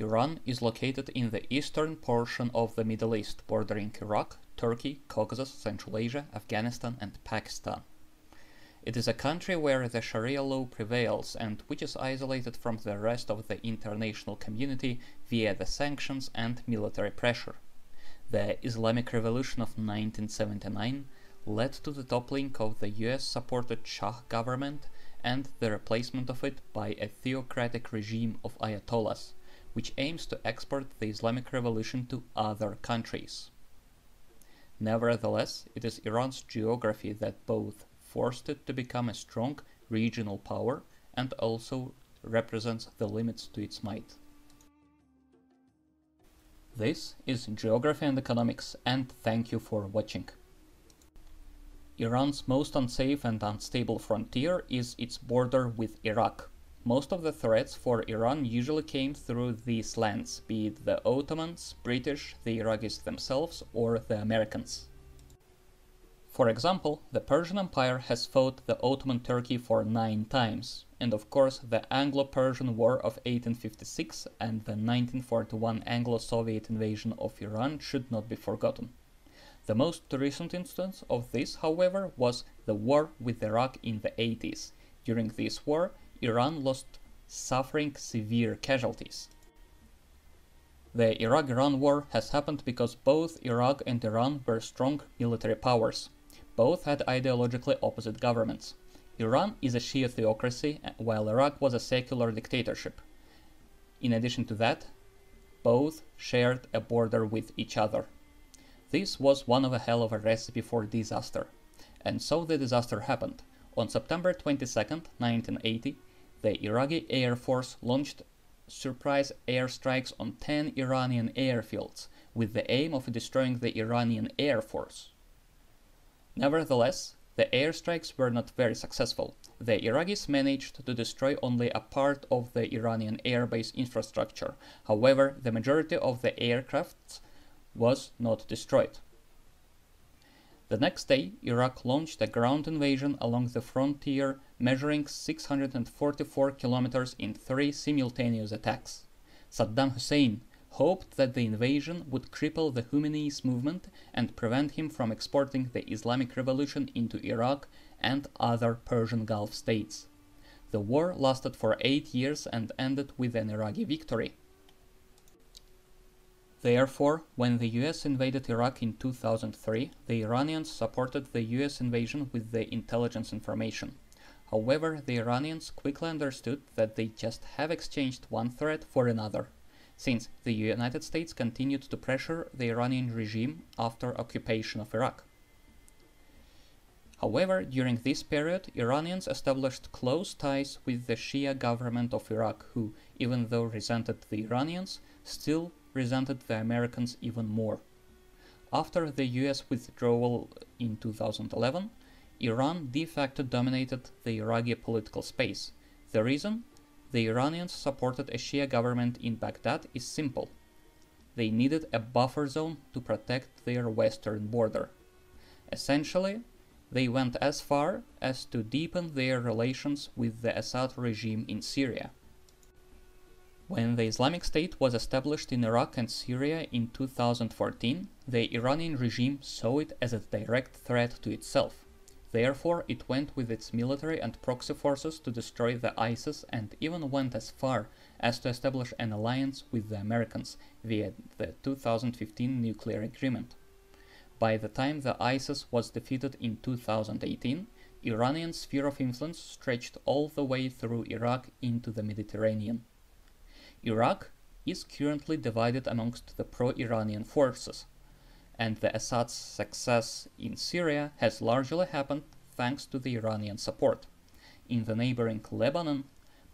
Iran is located in the eastern portion of the Middle East, bordering Iraq, Turkey, Caucasus, Central Asia, Afghanistan, and Pakistan. It is a country where the Sharia law prevails and which is isolated from the rest of the international community via the sanctions and military pressure. The Islamic Revolution of 1979 led to the toppling of the US supported Shah government and the replacement of it by a theocratic regime of Ayatollahs, which aims to export the Islamic Revolution to other countries. Nevertheless, it is Iran's geography that both forced it to become a strong regional power and also represents the limits to its might. This is Geography and Economics and thank you for watching. Iran's most unsafe and unstable frontier is its border with Iraq. Most of the threats for Iran usually came through these lands, be it the Ottomans, British, the Iraqis themselves, or the Americans. For example, the Persian Empire has fought the Ottoman Turkey for nine times, and of course the Anglo-Persian War of 1856 and the 1941 Anglo-Soviet invasion of Iran should not be forgotten. The most recent instance of this, however, was the war with Iraq in the 80s. During this war, Iran lost suffering severe casualties. The Iraq-Iran war has happened because both Iraq and Iran were strong military powers. Both had ideologically opposite governments. Iran is a Shia theocracy, while Iraq was a secular dictatorship. In addition to that, both shared a border with each other. This was one of a hell of a recipe for disaster. And so the disaster happened. On September 22, 1980, the Iraqi Air Force launched surprise airstrikes on 10 Iranian airfields with the aim of destroying the Iranian Air Force. Nevertheless, the airstrikes were not very successful. The Iraqis managed to destroy only a part of the Iranian airbase infrastructure. However, the majority of the aircrafts was not destroyed. The next day, Iraq launched a ground invasion along the frontier measuring 644 kilometers in three simultaneous attacks. Saddam Hussein hoped that the invasion would cripple the Khomeinist movement and prevent him from exporting the Islamic Revolution into Iraq and other Persian Gulf states. The war lasted for eight years and ended with an Iraqi victory. Therefore, when the US invaded Iraq in 2003, the Iranians supported the US invasion with the intelligence information. However, the Iranians quickly understood that they just have exchanged one threat for another, since the United States continued to pressure the Iranian regime after occupation of Iraq. However, during this period, Iranians established close ties with the Shia government of Iraq, who, even though resented the Iranians, still resented the Americans even more. After the US withdrawal in 2011, Iran de facto dominated the Iraqi political space. The reason? The Iranians supported a Shia government in Baghdad is simple. They needed a buffer zone to protect their western border. Essentially, they went as far as to deepen their relations with the Assad regime in Syria. When the Islamic State was established in Iraq and Syria in 2014, the Iranian regime saw it as a direct threat to itself. Therefore, it went with its military and proxy forces to destroy the ISIS and even went as far as to establish an alliance with the Americans via the 2015 nuclear agreement. By the time the ISIS was defeated in 2018, Iranian sphere of influence stretched all the way through Iraq into the Mediterranean. Iraq is currently divided amongst the pro-Iranian forces, and the Assad's success in Syria has largely happened thanks to the Iranian support. In the neighboring Lebanon,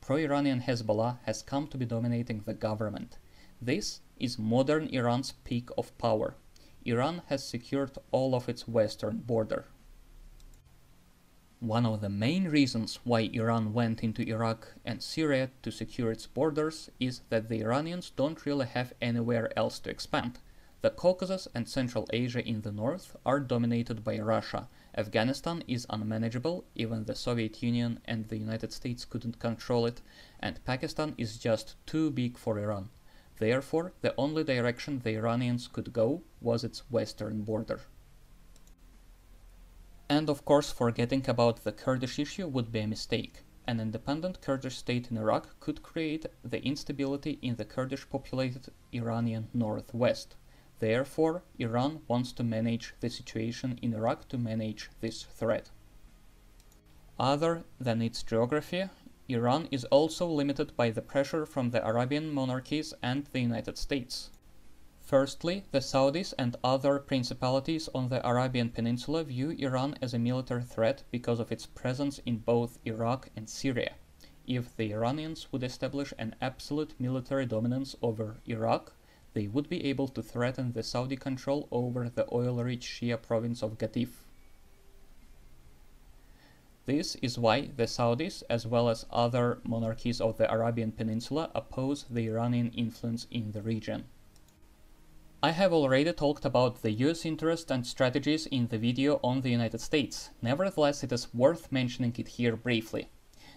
pro-Iranian Hezbollah has come to be dominating the government. This is modern Iran's peak of power. Iran has secured all of its western border. One of the main reasons why Iran went into Iraq and Syria to secure its borders is that the Iranians don't really have anywhere else to expand. The Caucasus and Central Asia in the north are dominated by Russia. Afghanistan is unmanageable, even the Soviet Union and the United States couldn't control it, and Pakistan is just too big for Iran. Therefore, the only direction the Iranians could go was its western border. And of course, forgetting about the Kurdish issue would be a mistake. An independent Kurdish state in Iraq could create the instability in the Kurdish populated Iranian northwest. Therefore, Iran wants to manage the situation in Iraq to manage this threat. Other than its geography, Iran is also limited by the pressure from the Arabian monarchies and the United States. Firstly, the Saudis and other principalities on the Arabian Peninsula view Iran as a military threat because of its presence in both Iraq and Syria. If the Iranians would establish an absolute military dominance over Iraq, they would be able to threaten the Saudi control over the oil-rich Shia province of Qatif. This is why the Saudis, as well as other monarchies of the Arabian Peninsula, oppose the Iranian influence in the region. I have already talked about the US interest and strategies in the video on the United States. Nevertheless, it is worth mentioning it here briefly.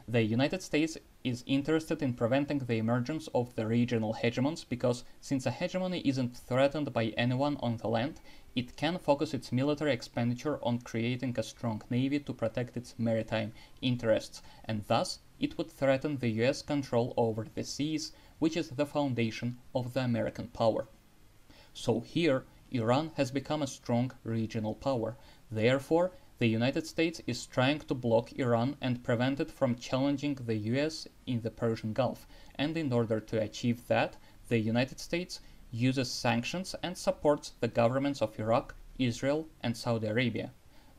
The United States is interested in preventing the emergence of the regional hegemons because since a hegemony isn't threatened by anyone on the land, it can focus its military expenditure on creating a strong navy to protect its maritime interests, and thus it would threaten the US control over the seas, which is the foundation of the American power. So here, Iran has become a strong regional power. Therefore, the United States is trying to block Iran and prevent it from challenging the US in the Persian Gulf. And in order to achieve that, the United States uses sanctions and supports the governments of Iraq, Israel, and Saudi Arabia.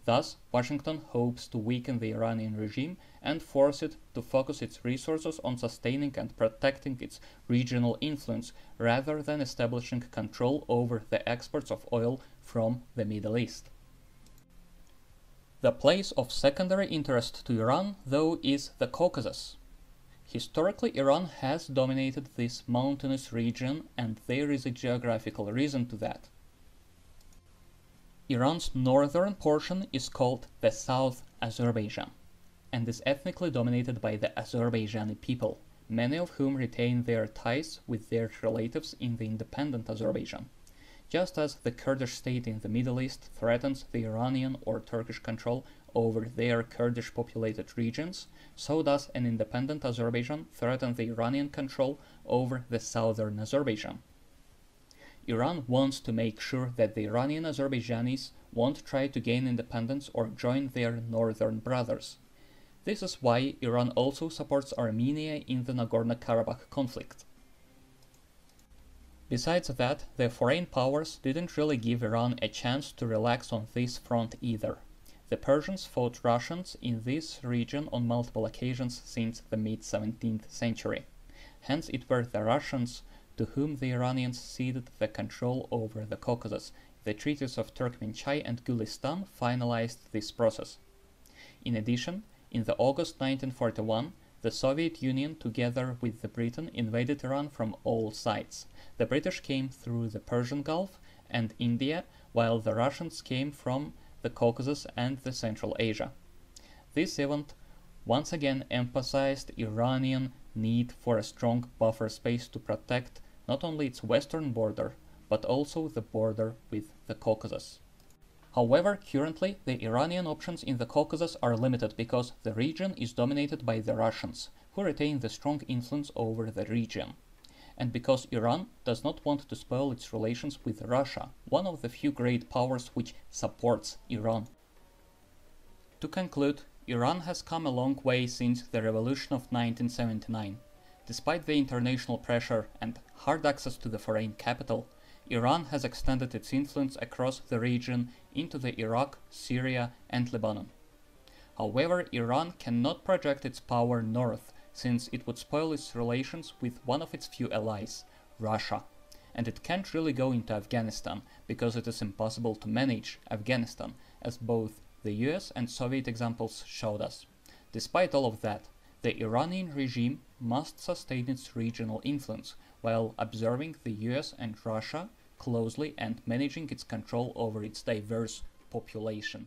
Thus, Washington hopes to weaken the Iranian regime and force it to focus its resources on sustaining and protecting its regional influence rather than establishing control over the exports of oil from the Middle East. The place of secondary interest to Iran, though, is the Caucasus. Historically, Iran has dominated this mountainous region, and there is a geographical reason to that. Iran's northern portion is called the South Azerbaijan and is ethnically dominated by the Azerbaijani people, many of whom retain their ties with their relatives in the independent Azerbaijan. Just as the Kurdish state in the Middle East threatens the Iranian or Turkish control over their Kurdish populated regions, so does an independent Azerbaijan threaten the Iranian control over the southern Azerbaijan. Iran wants to make sure that the Iranian Azerbaijanis won't try to gain independence or join their northern brothers. This is why Iran also supports Armenia in the Nagorno-Karabakh conflict. Besides that, the foreign powers didn't really give Iran a chance to relax on this front either. The Persians fought Russians in this region on multiple occasions since the mid-17th century. Hence it were the Russians to whom the Iranians ceded the control over the Caucasus. The treaties of Turkmenchay and Gulistan finalized this process. In addition, in the August 1941, the Soviet Union, together with the Britain, invaded Iran from all sides. The British came through the Persian Gulf and India, while the Russians came from the Caucasus and the Central Asia. This event once again emphasized Iranian need for a strong buffer space to protect not only its western border, but also the border with the Caucasus. However, currently, the Iranian options in the Caucasus are limited because the region is dominated by the Russians, who retain the strong influence over the region. And because Iran does not want to spoil its relations with Russia, one of the few great powers which supports Iran. To conclude, Iran has come a long way since the revolution of 1979. Despite the international pressure and hard access to the foreign capital, Iran has extended its influence across the region into the Iraq, Syria, and Lebanon. However, Iran cannot project its power north since it would spoil its relations with one of its few allies, Russia. And it can't really go into Afghanistan because it is impossible to manage Afghanistan, as both the US and Soviet examples showed us. Despite all of that, the Iranian regime must sustain its regional influence while observing the US and Russia closely and managing its control over its diverse population.